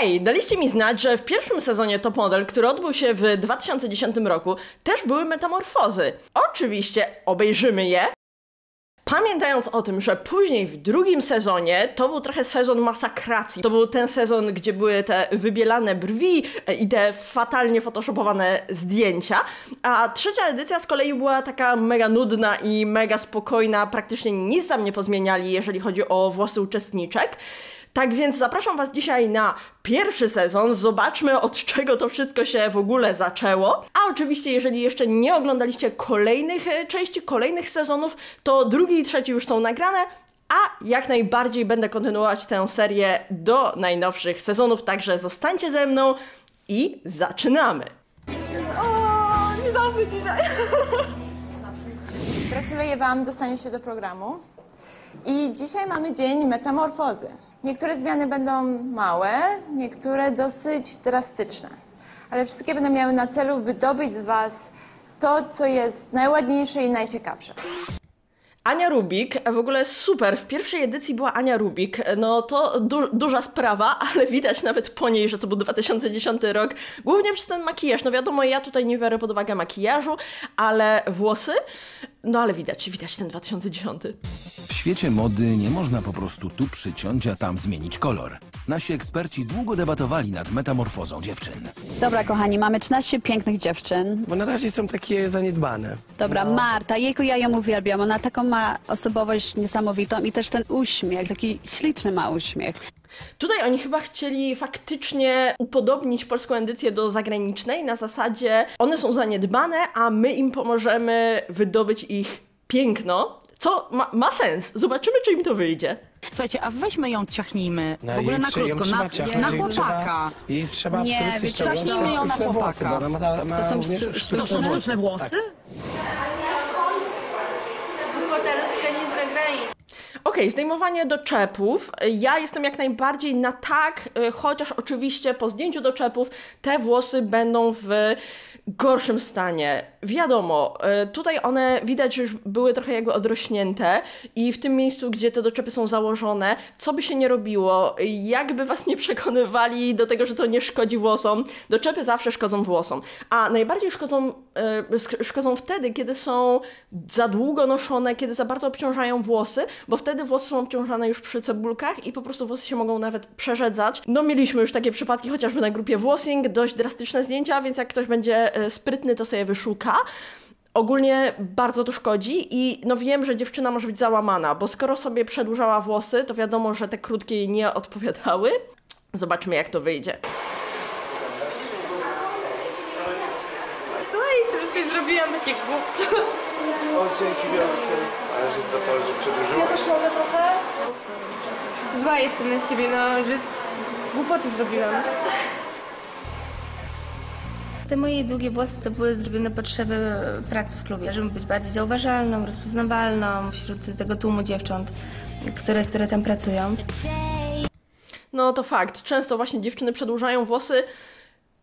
Hej, daliście mi znać, że w pierwszym sezonie Top Model, który odbył się w 2010 roku, też były metamorfozy. Oczywiście obejrzymy je. Pamiętając o tym, że później w drugim sezonie to był trochę sezon masakracji. To był ten sezon, gdzie były te wybielane brwi e, i te fatalnie photoshopowane zdjęcia. A trzecia edycja z kolei była taka mega nudna i mega spokojna. Praktycznie nic tam nie pozmieniali, jeżeli chodzi o włosy uczestniczek. Tak więc zapraszam Was dzisiaj na pierwszy sezon. Zobaczmy, od czego to wszystko się w ogóle zaczęło. A oczywiście, jeżeli jeszcze nie oglądaliście kolejnych e, części, kolejnych sezonów, to drugi i trzeci już są nagrane. A jak najbardziej będę kontynuować tę serię do najnowszych sezonów, także zostańcie ze mną i zaczynamy. O, nie zasnę dzisiaj. Gratuluję Wam dostania się do programu. I dzisiaj mamy dzień metamorfozy. Niektóre zmiany będą małe, niektóre dosyć drastyczne. Ale wszystkie będą miały na celu wydobyć z Was to, co jest najładniejsze i najciekawsze. Ania Rubik, w ogóle super. W pierwszej edycji była Ania Rubik. No to du duża sprawa, ale widać nawet po niej, że to był 2010 rok. Głównie przez ten makijaż. No wiadomo, ja tutaj nie biorę pod uwagę makijażu, ale włosy. No ale widać, widać ten 2010. W świecie mody nie można po prostu tu przyciąć, a tam zmienić kolor. Nasi eksperci długo debatowali nad metamorfozą dziewczyn. Dobra, kochani, mamy 13 pięknych dziewczyn. Bo na razie są takie zaniedbane. Dobra, Marta, jejku, ja ją uwielbiam. Ona taką ma osobowość niesamowitą i też ten uśmiech, taki śliczny ma uśmiech. Tutaj oni chyba chcieli faktycznie upodobnić polską edycję do zagranicznej na zasadzie one są zaniedbane, a my im pomożemy wydobyć ich piękno. Co ma, ma sens. Zobaczymy, czy im to wyjdzie. Słuchajcie, a weźmy ją, ciachnijmy. No w ogóle na krótko, na, ciachnąć, na chłopaka. Trzeba, jej trzeba Nie, absolutnie te ją na włosy, chłopaka. bo ona ma, ma To są sztuczne sztuczne włosy. Sztuczne włosy? Głupota ludzka nie zna Okej, zdejmowanie doczepów. Ja jestem jak najbardziej na tak, y, chociaż oczywiście po zdjęciu doczepów te włosy będą w gorszym stanie. Wiadomo, y, tutaj one widać, już były trochę jakby odrośnięte i w tym miejscu, gdzie te doczepy są założone, co by się nie robiło, jakby was nie przekonywali do tego, że to nie szkodzi włosom, doczepy zawsze szkodzą włosom. A najbardziej szkodzą, y, szkodzą wtedy, kiedy są za długo noszone, kiedy za bardzo obciążają włosy, bo wtedy włosy są obciążane już przy cebulkach i po prostu włosy się mogą nawet przerzedzać. No mieliśmy już takie przypadki chociażby na grupie Włosing, dość drastyczne zdjęcia, więc jak ktoś będzie e, sprytny, to sobie wyszuka. Ogólnie bardzo to szkodzi i no wiem, że dziewczyna może być załamana, bo skoro sobie przedłużała włosy, to wiadomo, że te krótkie jej nie odpowiadały. Zobaczmy jak to wyjdzie. Słuchaj, że sobie zrobiłam takie głupcze. O, dzięki wielkie. Za to, że przedłużyłaś. mogę trochę? Zła jestem na siebie, no, że z... głupoty zrobiłam. Te moje długie włosy to były zrobione na potrzeby pracy w klubie, żeby być bardziej zauważalną, rozpoznawalną wśród tego tłumu dziewcząt, które, które tam pracują. No to fakt. Często właśnie dziewczyny przedłużają włosy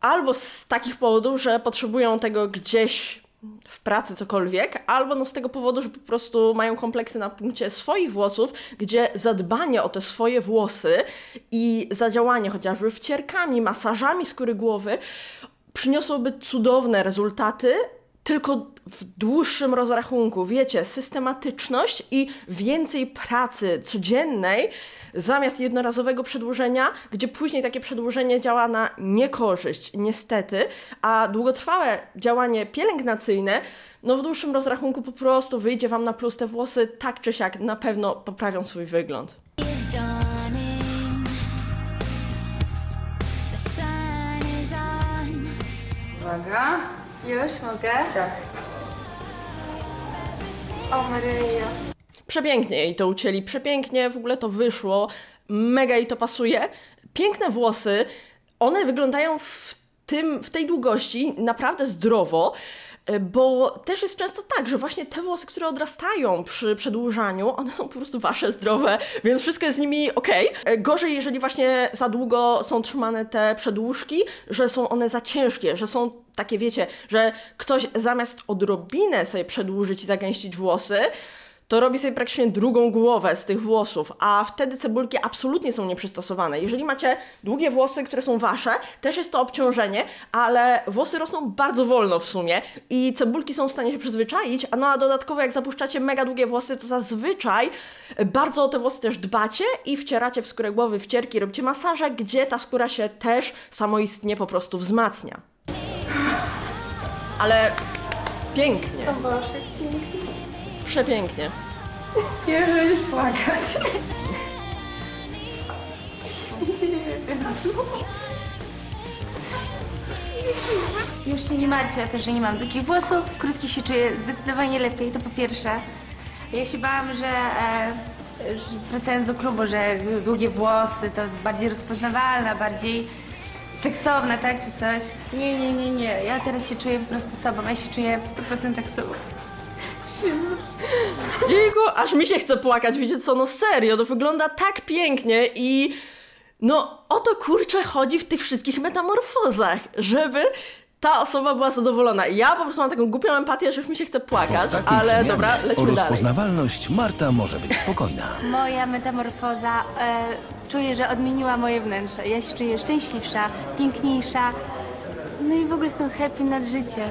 albo z takich powodów, że potrzebują tego gdzieś w pracy cokolwiek, albo no z tego powodu, że po prostu mają kompleksy na punkcie swoich włosów, gdzie zadbanie o te swoje włosy i zadziałanie chociażby wcierkami, masażami skóry głowy przyniosłoby cudowne rezultaty, tylko w dłuższym rozrachunku. Wiecie, systematyczność i więcej pracy codziennej zamiast jednorazowego przedłużenia, gdzie później takie przedłużenie działa na niekorzyść, niestety, a długotrwałe działanie pielęgnacyjne, no w dłuższym rozrachunku po prostu wyjdzie Wam na plus. Te włosy tak czy siak na pewno poprawią swój wygląd. Uwaga. Już mogę? Ciach. O Maryja. Przepięknie jej to ucięli, przepięknie w ogóle to wyszło, mega jej to pasuje. Piękne włosy, one wyglądają w, tym, w tej długości naprawdę zdrowo, bo też jest często tak, że właśnie te włosy, które odrastają przy przedłużaniu, one są po prostu wasze zdrowe, więc wszystko jest z nimi ok. Gorzej, jeżeli właśnie za długo są trzymane te przedłużki, że są one za ciężkie, że są takie, wiecie, że ktoś zamiast odrobinę sobie przedłużyć i zagęścić włosy, to robi sobie praktycznie drugą głowę z tych włosów, a wtedy cebulki absolutnie są nieprzystosowane. Jeżeli macie długie włosy, które są wasze, też jest to obciążenie, ale włosy rosną bardzo wolno w sumie i cebulki są w stanie się przyzwyczaić, a no a dodatkowo jak zapuszczacie mega długie włosy, to zazwyczaj bardzo o te włosy też dbacie i wcieracie w skórę głowy wcierki, robicie masaże, gdzie ta skóra się też samoistnie po prostu wzmacnia. Ale pięknie. Pięknie. Przepięknie. Że będziesz płakać. Już się nie martwię o to, że nie mam długich włosów. Krótkich się czuję zdecydowanie lepiej, to po pierwsze. Ja się bałam, że, e, że wracając do klubu, że długie włosy to bardziej rozpoznawalne, bardziej seksowne, tak, czy coś. Nie, nie, nie, nie. Ja teraz się czuję po prostu sobą. Ja się czuję w 100% sobą. Jejku, aż mi się chce płakać, wiecie co, no serio, to wygląda tak pięknie i no o to kurczę chodzi w tych wszystkich metamorfozach, żeby ta osoba była zadowolona. Ja po prostu mam taką głupią empatię, że już mi się chce płakać, ale zmianach dobra, o lecimy dalej. rozpoznawalność Marta może być spokojna. Moja metamorfoza e, czuję, że odmieniła moje wnętrze. Ja się czuję szczęśliwsza, piękniejsza. No i w ogóle jestem happy nad życiem.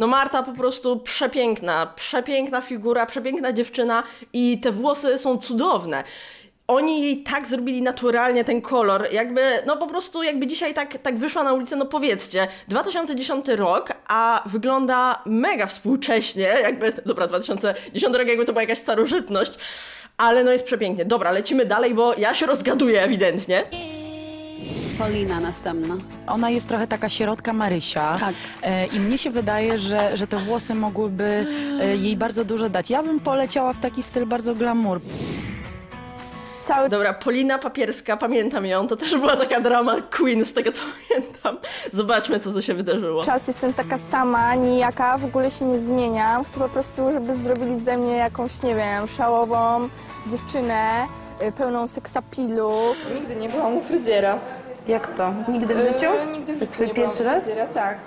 No Marta po prostu przepiękna, przepiękna figura, przepiękna dziewczyna i te włosy są cudowne. Oni jej tak zrobili naturalnie ten kolor, jakby, no po prostu jakby dzisiaj tak, tak wyszła na ulicę, no powiedzcie, 2010 rok, a wygląda mega współcześnie, jakby, dobra, 2010 rok jakby to była jakaś starożytność, ale no jest przepięknie. Dobra, lecimy dalej, bo ja się rozgaduję ewidentnie. Paulina następna. Ona jest trochę taka sierotka Marysia. Tak. E, I mnie się wydaje, że, że te włosy mogłyby e, jej bardzo dużo dać. Ja bym poleciała w taki styl bardzo glamour. Cały Dobra, Polina Papierska, pamiętam ją, to też była taka drama queen, z tego co pamiętam. Zobaczmy, co tu się wydarzyło. czas jestem taka sama, nijaka, w ogóle się nie zmieniam. Chcę po prostu, żeby zrobili ze mnie jakąś, nie wiem, szałową dziewczynę, y, pełną seksapilu. Nigdy nie byłam u fryzjera. Jak to? Nigdy w życiu? E, nigdy w To jest życiu twój nie pierwszy u raz? fryzjera, Tak.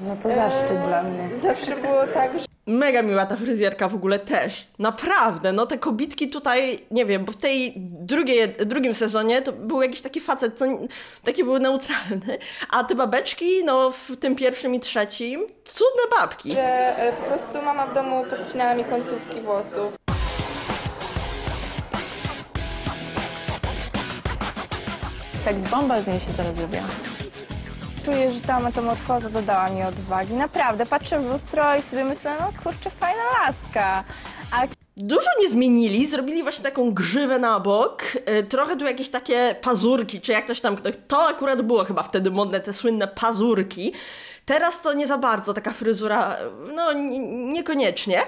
No to zaszczyt dla mnie. Zawsze było tak, że Mega miła ta fryzjerka w ogóle też. Naprawdę, no te kobitki tutaj, nie wiem, bo w tej drugiej, drugim sezonie to był jakiś taki facet, co taki był neutralny, a te babeczki, no w tym pierwszym i trzecim, cudne babki. że e, po prostu mama w domu podcinała mi końcówki włosów. Seks bomba z niej się teraz zrobiła. Czuję, że ta metamorfoza dodała mi odwagi. Naprawdę, patrzę w lustro i sobie myślę, no kurczę, fajna laska. A Dużo nie zmienili, zrobili właśnie taką grzywę na bok, y, trochę tu jakieś takie pazurki, czy jak ktoś tam, to akurat było chyba wtedy modne, te słynne pazurki. Teraz to nie za bardzo, taka fryzura, no niekoniecznie,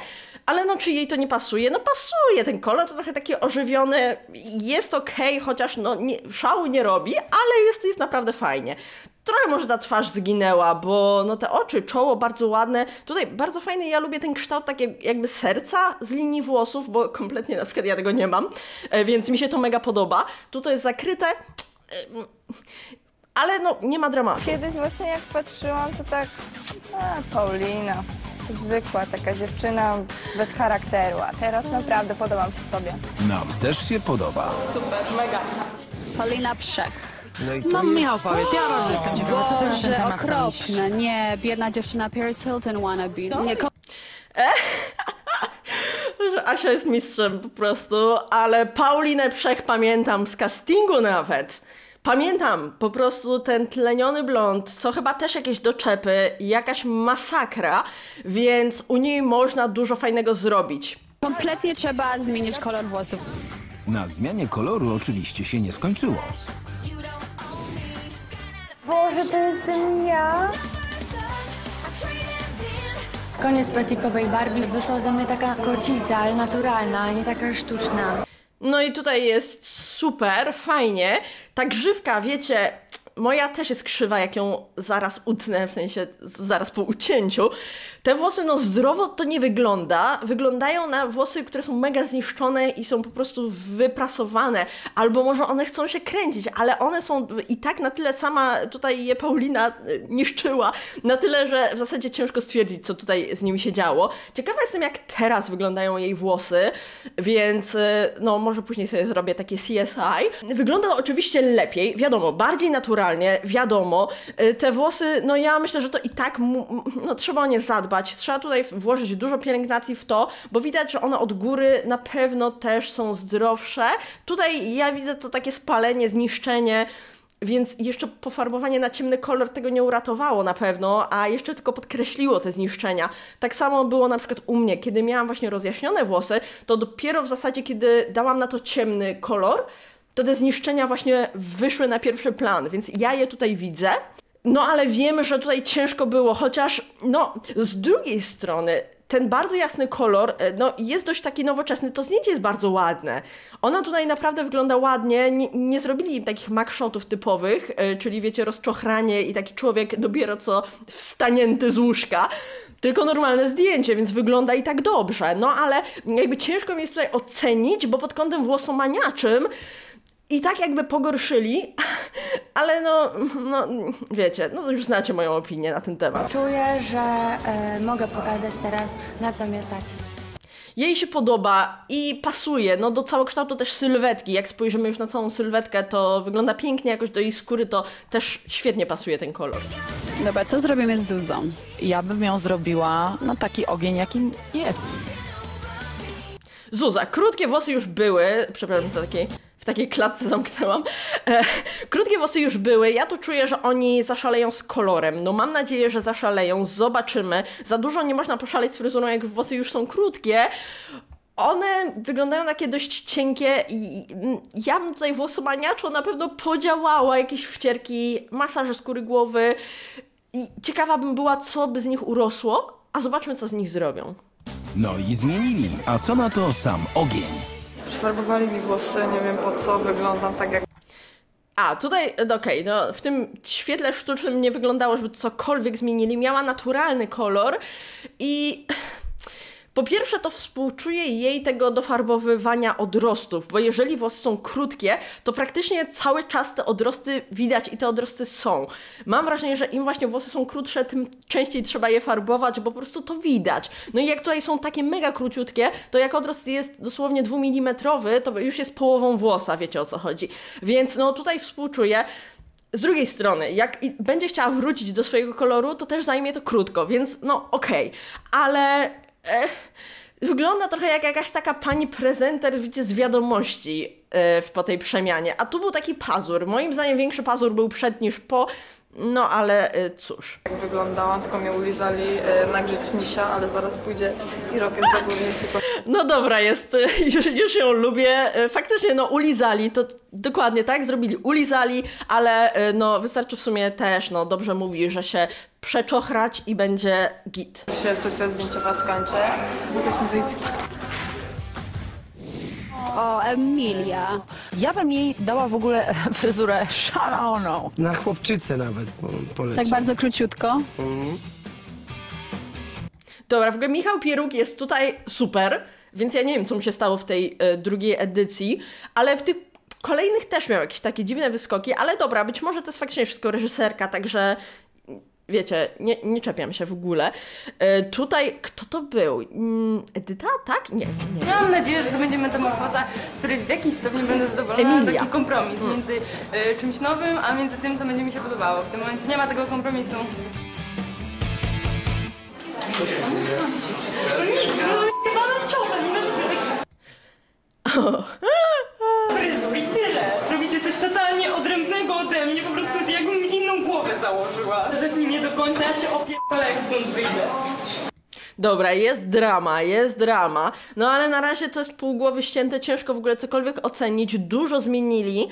ale no czy jej to nie pasuje? No pasuje, ten kolor to trochę taki ożywiony, jest okej, chociaż no nie, szału nie robi, ale jest, jest naprawdę fajnie. Trochę może ta twarz zginęła, bo no te oczy, czoło bardzo ładne. Tutaj bardzo fajny, ja lubię ten kształt tak jak, jakby serca z linii włosów, bo kompletnie na przykład ja tego nie mam, e, więc mi się to mega podoba. Tu to jest zakryte, ale no nie ma dramatu. kiedyś właśnie jak patrzyłam, to tak, a, Paulina, zwykła taka dziewczyna bez charakteru, a teraz naprawdę podobam się sobie. Nam też się podoba. Paulina Przech. No i to No jest... Michał powiedz, ja bardzo jestem ciekawa, co ty na ten Boże, temat sądzisz? okropne. Nie, biedna dziewczyna Paris Hilton wannabe. Nie, ko- że Asia jest mistrzem po prostu, ale Paulinę Przech pamiętam z castingu nawet. Pamiętam po prostu ten tleniony blond, co chyba też jakieś doczepy, jakaś masakra, więc u niej można dużo fajnego zrobić. kompletnie trzeba zmienić kolor włosów. Na zmianie koloru oczywiście się nie skończyło. Boże, to jestem ja? Koniec plastikowej Barbie. Wyszła ze mnie taka kocica, ale naturalna, a nie taka sztuczna. No i tutaj jest super, fajnie. Ta grzywka, wiecie, moja też jest krzywa, jak ją zaraz utnę, w sensie zaraz po ucięciu. Te włosy, no zdrowo to nie wygląda. Wyglądają na włosy, które są mega zniszczone i są po prostu wyprasowane. Albo może one chcą się kręcić, ale one są i tak na tyle sama tutaj je Paulina y, niszczyła, na tyle, że w zasadzie ciężko stwierdzić, co tutaj z nimi się działo. Ciekawa jestem, jak teraz wyglądają jej włosy, więc y, no może później sobie zrobię takie CSI. Wygląda to oczywiście lepiej, wiadomo, bardziej naturalnie, wiadomo. Y, Te włosy, no ja myślę, że to i tak no, trzeba o nie zadbać. Trzeba tutaj włożyć dużo pielęgnacji w to, bo widać, że one od góry na pewno też są zdrowsze. Tutaj ja widzę to takie spalenie, zniszczenie. Więc jeszcze pofarbowanie na ciemny kolor tego nie uratowało na pewno, a jeszcze tylko podkreśliło te zniszczenia. Tak samo było na przykład u mnie, kiedy miałam właśnie rozjaśnione włosy, to dopiero w zasadzie, kiedy dałam na to ciemny kolor, to te zniszczenia właśnie wyszły na pierwszy plan, więc ja je tutaj widzę. No ale wiemy, że tutaj ciężko było, chociaż no z drugiej strony ten bardzo jasny kolor, e, no jest dość taki nowoczesny, to zdjęcie jest bardzo ładne. Ona tutaj naprawdę wygląda ładnie, nie, nie zrobili im takich magshotów typowych, e, czyli wiecie, rozczochranie i taki człowiek dopiero co wstanięty z łóżka, tylko normalne zdjęcie, więc wygląda i tak dobrze. No ale jakby ciężko mi jest tutaj ocenić, bo pod kątem włosomaniaczym i tak jakby pogorszyli, ale no, no wiecie, no już znacie moją opinię na ten temat. Czuję, że e, mogę pokazać teraz, na co mnie stać. Jej się podoba i pasuje, no do całokształtu też sylwetki. Jak spojrzymy już na całą sylwetkę, to wygląda pięknie, jakoś do jej skóry to też świetnie pasuje ten kolor. Dobra, co zrobimy z Zuzą? Ja bym ją zrobiła na taki ogień, jakim jest. Zuza, krótkie włosy już były, przepraszam, to takiej, w takiej klatce zamknęłam. E, krótkie włosy już były, ja tu czuję, że oni zaszaleją z kolorem. No mam nadzieję, że zaszaleją, zobaczymy. Za dużo nie można poszaleć z fryzurą, jak włosy już są krótkie. One wyglądają takie dość cienkie i ja bym tutaj włosomaniaczo na pewno podziałała, jakieś wcierki, masaże skóry głowy i ciekawa bym była, co by z nich urosło, a zobaczmy, co z nich zrobią. No i zmienili. A co na to sam ogień? Farbowali mi włosy, nie wiem po co, wyglądam tak jak A, tutaj, no okej, no w tym świetle sztucznym nie wyglądało, żeby cokolwiek zmienili. Miała naturalny kolor i po pierwsze to współczuję jej tego dofarbowywania odrostów, bo jeżeli włosy są krótkie, to praktycznie cały czas te odrosty widać i te odrosty są. Mam wrażenie, że im właśnie włosy są krótsze, tym częściej trzeba je farbować, bo po prostu to widać. No i jak tutaj są takie mega króciutkie, to jak odrost jest dosłownie dwumilimetrowy, to już jest połową włosa, wiecie o co chodzi. Więc no tutaj współczuję. Z drugiej strony, jak będzie chciała wrócić do swojego koloru, to też zajmie to krótko, więc no okej, ale e, wygląda trochę jak jakaś taka pani prezenter, wiecie, z wiadomości e, po tej przemianie. A tu był taki pazur. Moim zdaniem większy pazur był przed niż po, no ale e, cóż. wyglądałam, tylko mnie ulizali e, na grzecznicza, ale zaraz pójdzie i rokiem za górnicy, No dobra, jest, już, już ją lubię. Faktycznie, no ulizali, to dokładnie tak, zrobili, ulizali, ale no wystarczy w sumie też, no dobrze mówi, że się przeczochrać i będzie git. się sesja zdjęciowa skończy. Jestem zajebista. O, Emilia. Ja bym jej dała w ogóle fryzurę szaloną. Na chłopczycę nawet bym polecił. Tak bardzo króciutko. Dobra, w ogóle Michał Pieruk jest tutaj super, więc ja nie wiem, co mu się stało w tej e, drugiej edycji, ale w tych kolejnych też miał jakieś takie dziwne wyskoki, ale dobra, być może to jest faktycznie wszystko reżyserka, także wiecie, nie, nie czepiam się w ogóle. E, tutaj, kto to był? Mm, Edyta, tak? Nie, nie. Ja mam nadzieję, że to będzie metamorfoza, z której w jakimś stopniu będę zadowolona. Emilia. Taki kompromis Mm. między y, czymś nowym, a między tym, co będzie mi się podobało. W tym momencie nie ma tego kompromisu. Fryzur i tyle. Robicie coś totalnie odrębnego ode mnie, po prostu jakbym inną głowę założyła. Zetnij mnie do końca, ja się wyjdę. Dobra, jest drama, jest drama. No ale na razie to jest pół głowy ścięte, ciężko w ogóle cokolwiek ocenić. Dużo zmienili.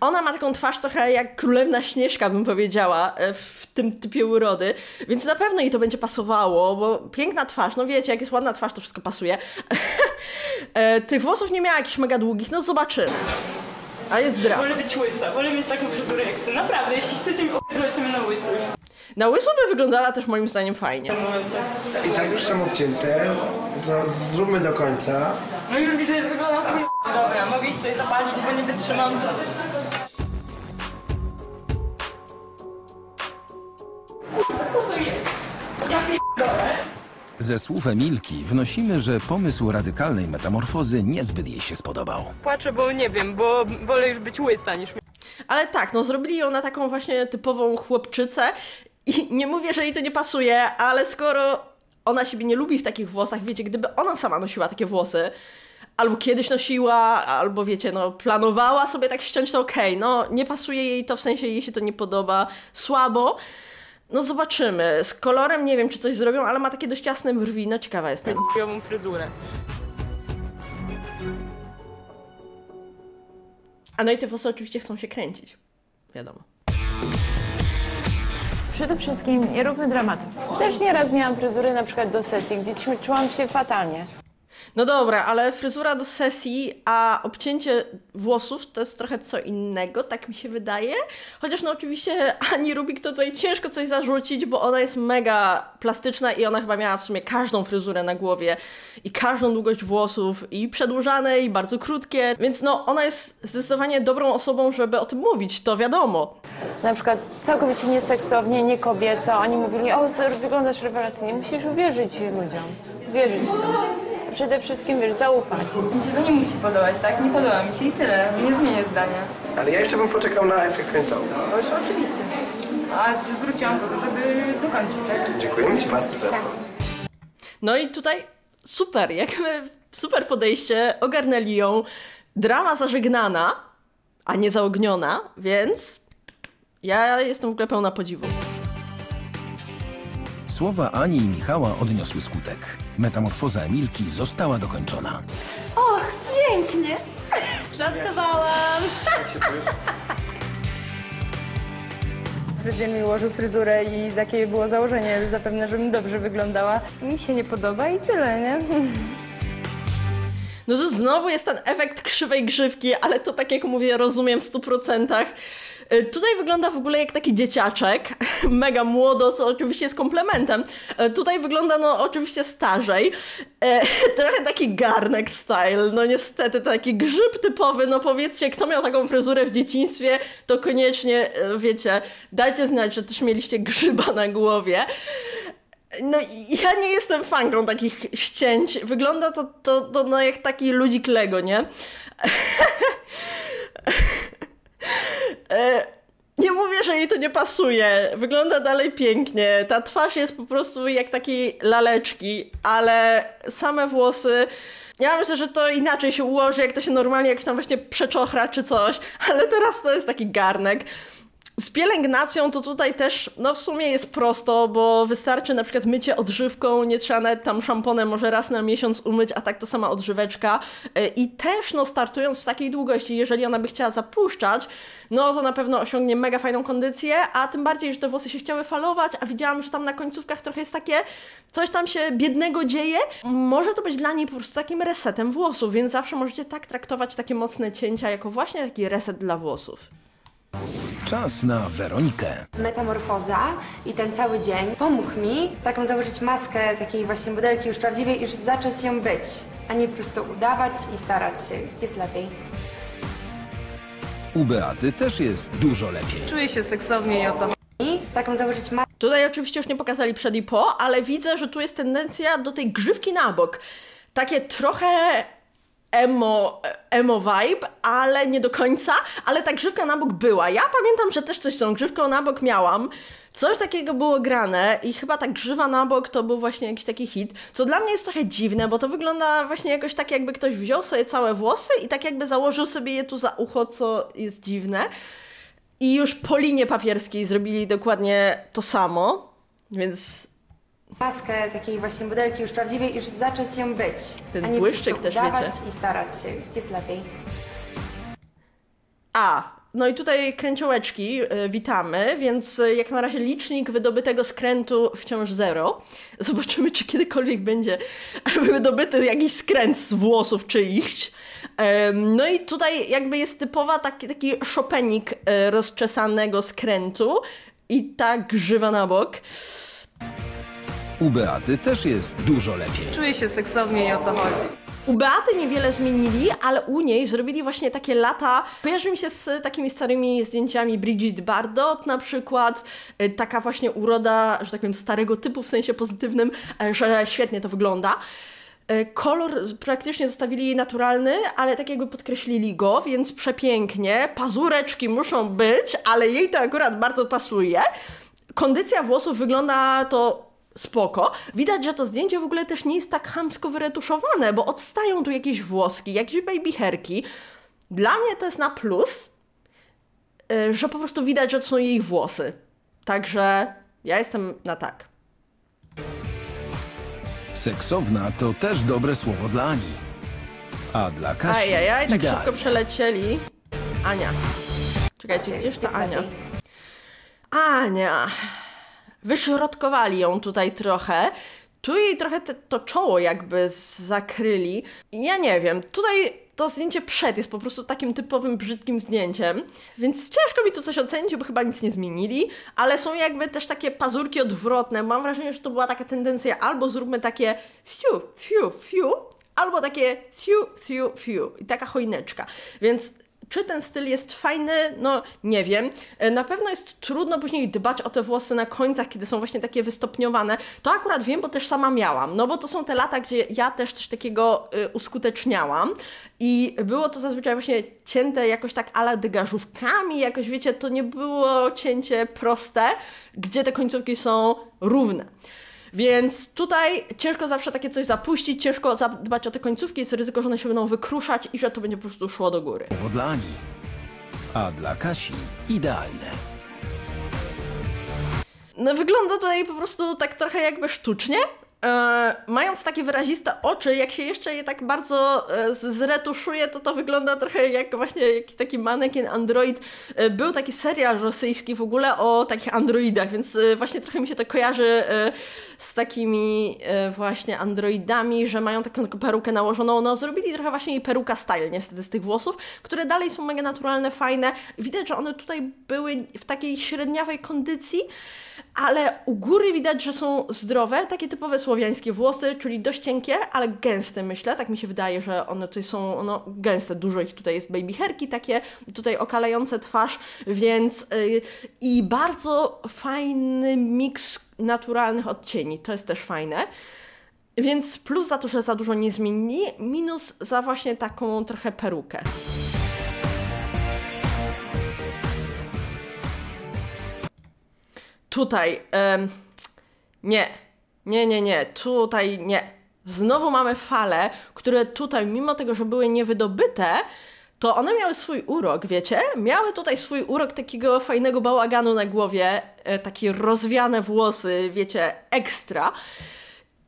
Ona ma taką twarz trochę jak królewna Śnieżka, bym powiedziała, e, w tym typie urody, więc na pewno jej to będzie pasowało, bo piękna twarz, no wiecie, jak jest ładna twarz, to wszystko pasuje. E, Tych włosów nie miała jakichś mega długich, no zobaczymy. A jest dramat. Wolę być łysa, wolę mieć taką fryzurę jak ty. Naprawdę, jeśli chcecie mi opierdolić mnie na już. Na łyso by wyglądała też moim zdaniem fajnie. I tak już są obcięte, to zróbmy do końca. No już widzę, że wygląda. Dobra, mogę iść sobie zapalić, bo nie wytrzymam. Co to jest? Ja pierdolę. Ze słów Emilki wnosimy, że pomysł radykalnej metamorfozy niezbyt jej się spodobał. Płaczę, bo nie wiem, bo wolę już być łysa niż Ale tak, no zrobili ją na taką właśnie typową chłopczycę i nie mówię, że jej to nie pasuje, ale skoro ona siebie nie lubi w takich włosach, wiecie, gdyby ona sama nosiła takie włosy, albo kiedyś nosiła, albo wiecie, no planowała sobie tak ściąć, to okej, no nie pasuje jej to, w sensie jej się to nie podoba, słabo. No zobaczymy. Z kolorem nie wiem, czy coś zrobią, ale ma takie dość jasne brwi, no ciekawa jestem. chujową fryzurę. A no i te włosy oczywiście chcą się kręcić. Wiadomo. Przede wszystkim nie róbmy dramatów. Też nieraz miałam fryzury na przykład do sesji, gdzie czu- czułam się fatalnie. No dobra, ale fryzura do sesji, a obcięcie włosów to jest trochę co innego, tak mi się wydaje. Chociaż no oczywiście Ani Rubik to tutaj ciężko coś zarzucić, bo ona jest mega plastyczna i ona chyba miała w sumie każdą fryzurę na głowie i każdą długość włosów i przedłużane i bardzo krótkie, więc no ona jest zdecydowanie dobrą osobą, żeby o tym mówić, to wiadomo. Na przykład całkowicie nieseksownie, nie kobieco. Oni mówili, o, wyglądasz rewelacyjnie. Musisz uwierzyć ludziom. Wierzyć w to. Przede wszystkim, wiesz, zaufać. Mi się to nie musi podobać, tak? Nie podoba mi się i tyle. Nie zmienię zdania. Ale ja jeszcze bym poczekał na efekt końcowy. No już oczywiście. A wróciłam po to, żeby dokończyć, tak? Dziękujemy Ci bardzo za to. No i tutaj super, jakby super podejście, ogarnęli ją. Drama zażegnana, a nie zaogniona, więc ja jestem w ogóle pełna podziwu. Słowa Ani i Michała odniosły skutek. Metamorfoza Emilki została dokończona. Och, pięknie! Żartowałam! Fryzjer mi ułożył fryzurę i takie było założenie zapewne, żebym dobrze wyglądała. Mi się nie podoba i tyle, nie? No to znowu jest ten efekt krzywej grzywki, ale to tak jak mówię, rozumiem w 100%. Y, Tutaj wygląda w ogóle jak taki dzieciaczek, mega młodo, co oczywiście jest komplementem. Y, Tutaj wygląda no oczywiście starzej, E, trochę taki garnek style, no niestety taki grzyb typowy, no powiedzcie, kto miał taką fryzurę w dzieciństwie, to koniecznie, e, wiecie, dajcie znać, że też mieliście grzyba na głowie. No ja nie jestem fanką takich ścięć. Wygląda to, to, to no jak taki ludzik Lego, nie? E, nie mówię, że jej to nie pasuje. Wygląda dalej pięknie. Ta twarz jest po prostu jak takiej laleczki, ale same włosy. Ja myślę, że to inaczej się ułoży, jak to się normalnie jakoś tam właśnie przeczochra czy coś, ale teraz to jest taki garnek. Z pielęgnacją to tutaj też, no w sumie jest prosto, bo wystarczy na przykład mycie odżywką, nie trzeba nawet tam szamponem może raz na miesiąc umyć, a tak to sama odżyweczka. Yy, I też, no startując w takiej długości, jeżeli ona by chciała zapuszczać, no to na pewno osiągnie mega fajną kondycję, a tym bardziej, że te włosy się chciały falować, a widziałam, że tam na końcówkach trochę jest takie, coś tam się biednego dzieje. Może to być dla niej po prostu takim resetem włosów, więc zawsze możecie tak traktować takie mocne cięcia jako właśnie taki reset dla włosów. Czas na Weronikę. Metamorfoza i ten cały dzień pomógł mi taką założyć maskę takiej właśnie modelki już prawdziwej i już zacząć ją być, a nie po prostu udawać i starać się. Jest lepiej. U Beaty też jest dużo lepiej. Czuję się seksownie i o to I taką założyć maskę. Tutaj oczywiście już nie pokazali przed i po, ale widzę, że tu jest tendencja do tej grzywki na bok. Takie trochę emo, emo vibe, ale nie do końca, ale ta grzywka na bok była. Ja pamiętam, że też coś tą grzywką na bok miałam. Coś takiego było grane i chyba ta grzywa na bok to był właśnie jakiś taki hit, co dla mnie jest trochę dziwne, bo to wygląda właśnie jakoś tak, jakby ktoś wziął sobie całe włosy i tak jakby założył sobie je tu za ucho, co jest dziwne. I już po linie papierskiej zrobili dokładnie to samo, więc Maskę takiej właśnie modelki już prawdziwej już zacząć ją być, Ten a nie błyszczyk też, wiecie. i starać się. Jest lepiej. A, No i tutaj kręciołeczki y, witamy, więc y, jak na razie licznik wydobytego skrętu wciąż zero. Zobaczymy, czy kiedykolwiek będzie wydobyty jakiś skręt z włosów czyichś. Em, No i tutaj jakby jest typowa taki, taki szopenik y, rozczesanego skrętu i ta grzywa na bok. U Beaty też jest dużo lepiej. Czuję się seksownie i o to chodzi. U Beaty niewiele zmienili, ale u niej zrobili właśnie takie lata. Kojarzy mi się z takimi starymi zdjęciami Bridget Bardot na przykład. Y, Taka właśnie uroda, że tak powiem, starego typu w sensie pozytywnym, e, że świetnie to wygląda. E, Kolor praktycznie zostawili jej naturalny, ale tak jakby podkreślili go, więc przepięknie. Pazureczki muszą być, ale jej to akurat bardzo pasuje. Kondycja włosów wygląda to spoko. Widać, że to zdjęcie w ogóle też nie jest tak chamsko wyretuszowane, bo odstają tu jakieś włoski, jakieś baby hairki. Dla mnie to jest na plus, y, że po prostu widać, że to są jej włosy. Także ja jestem na tak. Seksowna to też dobre słowo dla Ani. A dla Kasi Ajajaj, tak idealnie. szybko przelecieli. Ania. Czekajcie, gdzież ta Ania? Ania. Wyśrodkowali ją tutaj trochę. Tu jej trochę te, to czoło jakby zakryli. Ja nie wiem, tutaj to zdjęcie przed jest po prostu takim typowym brzydkim zdjęciem, więc ciężko mi tu coś ocenić, bo chyba nic nie zmienili, ale są jakby też takie pazurki odwrotne. Mam wrażenie, że to była taka tendencja albo zróbmy takie fiu, fiu, fiu, albo takie fiu, fiu, fiu i taka choineczka. Więc czy ten styl jest fajny? No nie wiem. E, Na pewno jest trudno później dbać o te włosy na końcach, kiedy są właśnie takie wystopniowane. To akurat wiem, bo też sama miałam. No bo to są te lata, gdzie ja też coś takiego y, uskuteczniałam i było to zazwyczaj właśnie cięte jakoś tak ala dygarzówkami, jakoś wiecie, to nie było cięcie proste, gdzie te końcówki są równe. Więc tutaj ciężko zawsze takie coś zapuścić, ciężko zadbać o te końcówki, jest ryzyko, że one się będą wykruszać i że to będzie po prostu szło do góry. Słowo dla Ani. A dla Kasi idealne. No wygląda tutaj po prostu tak trochę jakby sztucznie. E, mając takie wyraziste oczy, jak się jeszcze je tak bardzo e, zretuszuje, to to wygląda trochę jak właśnie jakiś taki manekin android. E, był taki serial rosyjski w ogóle o takich androidach, więc e, właśnie trochę mi się to kojarzy e, z takimi e, właśnie androidami, że mają taką perukę nałożoną. No zrobili trochę właśnie peruka style niestety z tych włosów, które dalej są mega naturalne, fajne. Widać, że one tutaj były w takiej średniawej kondycji, ale u góry widać, że są zdrowe, takie typowe słowiańskie włosy, czyli dość cienkie, ale gęste myślę, tak mi się wydaje, że one tutaj są no, gęste, dużo ich tutaj jest baby hairki takie, tutaj okalające twarz, więc yy, i bardzo fajny miks naturalnych odcieni, to jest też fajne. Więc plus za to, że za dużo nie zmienili, minus za właśnie taką trochę perukę. Tutaj em, nie, nie, nie, nie, tutaj nie. Znowu mamy fale, które tutaj, mimo tego, że były niewydobyte, to one miały swój urok, wiecie? Miały tutaj swój urok takiego fajnego bałaganu na głowie, e, takie rozwiane włosy, wiecie, ekstra.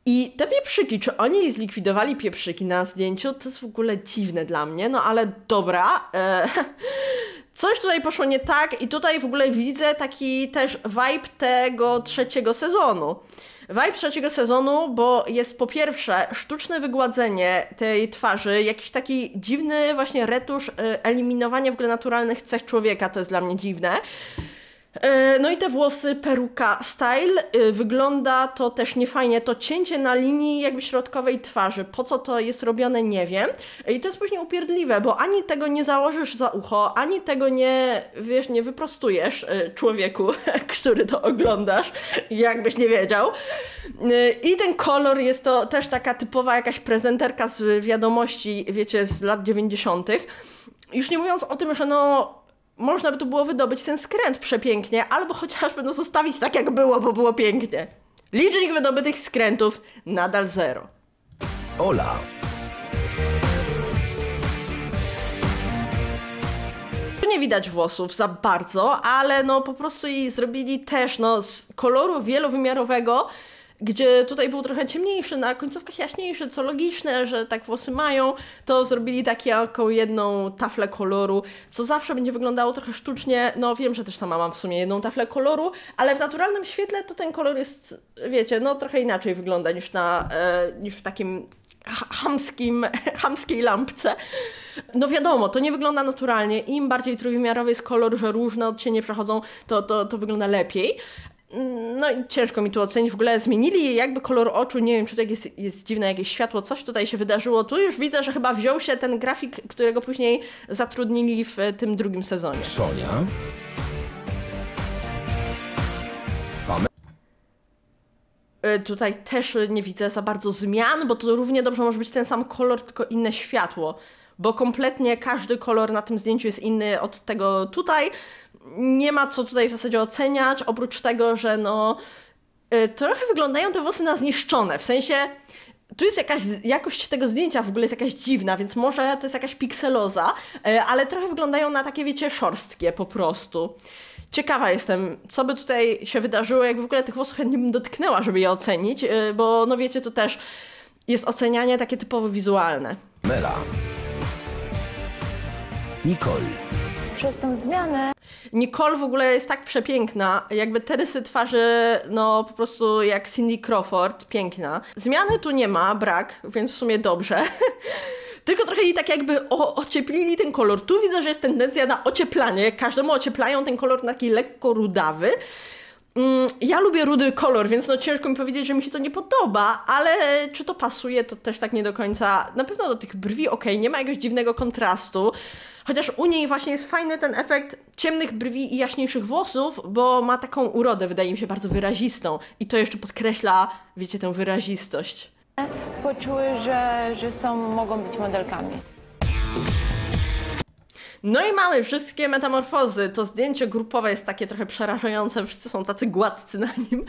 I te pieprzyki, czy oni zlikwidowali pieprzyki na zdjęciu, to jest w ogóle dziwne dla mnie, no ale dobra. E, coś tutaj poszło nie tak i tutaj w ogóle widzę taki też vibe tego trzeciego sezonu. Vibe trzeciego sezonu, bo jest po pierwsze sztuczne wygładzenie tej twarzy, jakiś taki dziwny właśnie retusz, e, eliminowanie w ogóle naturalnych cech człowieka, to jest dla mnie dziwne. E, No i te włosy, peruka, style. e, Wygląda to też niefajnie. To cięcie na linii jakby środkowej twarzy. Po co to jest robione, nie wiem. I to jest później upierdliwe, bo ani tego nie założysz za ucho, ani tego nie, wiesz, nie wyprostujesz e, człowieku, który to oglądasz, jakbyś nie wiedział. E, I ten kolor jest to też taka typowa jakaś prezenterka z wiadomości, wiecie, z lat 90. Już nie mówiąc o tym, że no można by tu było wydobyć ten skręt przepięknie, albo chociażby no zostawić tak jak było, bo było pięknie. Licznik wydobytych skrętów nadal zero. Ola. Tu nie widać włosów za bardzo, ale no po prostu jej zrobili też no z koloru wielowymiarowego gdzie tutaj był trochę ciemniejszy, na końcówkach jaśniejszy, co logiczne, że tak włosy mają, to zrobili taką jedną taflę koloru, co zawsze będzie wyglądało trochę sztucznie. No wiem, że też sama mam w sumie jedną taflę koloru, ale w naturalnym świetle to ten kolor jest, wiecie, no trochę inaczej wygląda niż, na, e, niż w takim ha- chamskim, chamskiej lampce. No wiadomo, to nie wygląda naturalnie. Im bardziej trójwymiarowy jest kolor, że różne odcienie przechodzą, to, to, to wygląda lepiej. No i ciężko mi tu ocenić. W ogóle zmienili jakby kolor oczu. Nie wiem, czy to jest, jest dziwne jakieś światło, coś tutaj się wydarzyło. Tu już widzę, że chyba wziął się ten grafik, którego później zatrudnili w tym drugim sezonie. Sonia. Y, Tutaj też nie widzę za bardzo zmian, bo to równie dobrze może być ten sam kolor, tylko inne światło. Bo kompletnie każdy kolor na tym zdjęciu jest inny od tego tutaj. Nie ma co tutaj w zasadzie oceniać, oprócz tego, że no y, trochę wyglądają te włosy na zniszczone. W sensie tu jest jakaś jakość tego zdjęcia w ogóle jest jakaś dziwna, więc może to jest jakaś pikseloza, y, ale trochę wyglądają na takie, wiecie, szorstkie po prostu. Ciekawa jestem, co by tutaj się wydarzyło, jak w ogóle tych włosów chętnie bym dotknęła, żeby je ocenić, y, bo no wiecie, to też jest ocenianie takie typowo wizualne. Mela. Nicole. Przez tę zmianę Nicole w ogóle jest tak przepiękna, jakby te rysy twarzy, no po prostu jak Cindy Crawford, piękna. Zmiany tu nie ma, brak, więc w sumie dobrze. Tylko trochę i tak jakby o, ocieplili ten kolor. Tu widzę, że jest tendencja na ocieplanie. Każdemu ocieplają ten kolor taki lekko rudawy. Mm, Ja lubię rudy kolor, więc no ciężko mi powiedzieć, że mi się to nie podoba, ale czy to pasuje, to też tak nie do końca. Na pewno do tych brwi okej, nie ma jakiegoś dziwnego kontrastu. Chociaż u niej właśnie jest fajny ten efekt ciemnych brwi i jaśniejszych włosów, bo ma taką urodę, wydaje mi się, bardzo wyrazistą. I to jeszcze podkreśla, wiecie, tę wyrazistość. poczuły, że, że są, mogą być modelkami. No i mamy wszystkie metamorfozy. To zdjęcie grupowe jest takie trochę przerażające, wszyscy są tacy gładcy na nim.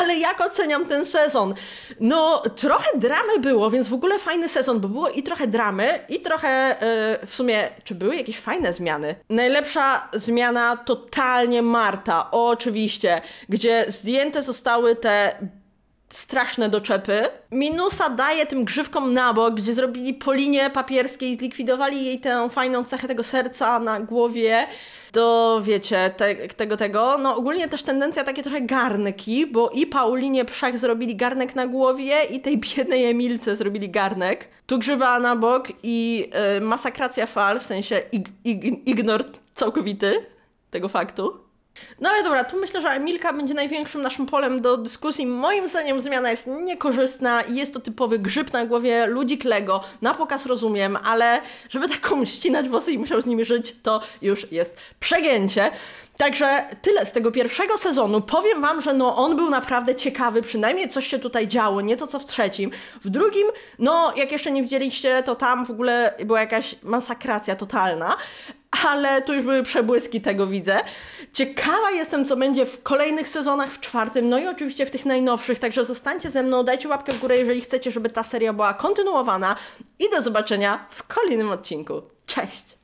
Ale jak oceniam ten sezon? No, trochę dramy było, więc w ogóle fajny sezon, bo było i trochę dramy, i trochę yy, w sumie, czy były jakieś fajne zmiany? Najlepsza zmiana totalnie Marta, oczywiście, gdzie zdjęte zostały te straszne doczepy. Minusa daje tym grzywkom na bok, gdzie zrobili po linie papierskiej, zlikwidowali jej tę fajną cechę tego serca na głowie do, wiecie, te, tego, tego. No ogólnie też tendencja takie trochę garnki, bo i Paulinie Przech zrobili garnek na głowie i tej biednej Emilce zrobili garnek. Tu grzywa na bok i y, masakracja fal, w sensie ig, ig, ignor całkowity tego faktu. No ale dobra, tu myślę, że Emilka będzie największym naszym polem do dyskusji. Moim zdaniem zmiana jest niekorzystna i jest to typowy grzyb na głowie ludzik Lego. Na pokaz rozumiem, ale żeby taką ścinać włosy i musiał z nimi żyć, to już jest przegięcie. Także tyle z tego pierwszego sezonu. Powiem wam, że no on był naprawdę ciekawy, przynajmniej coś się tutaj działo, nie to co w trzecim. W drugim, no jak jeszcze nie widzieliście, to tam w ogóle była jakaś masakracja totalna ale tu już były przebłyski tego widzę. Ciekawa jestem, co będzie w kolejnych sezonach, w czwartym, no i oczywiście w tych najnowszych, także zostańcie ze mną, dajcie łapkę w górę, jeżeli chcecie, żeby ta seria była kontynuowana i do zobaczenia w kolejnym odcinku. Cześć!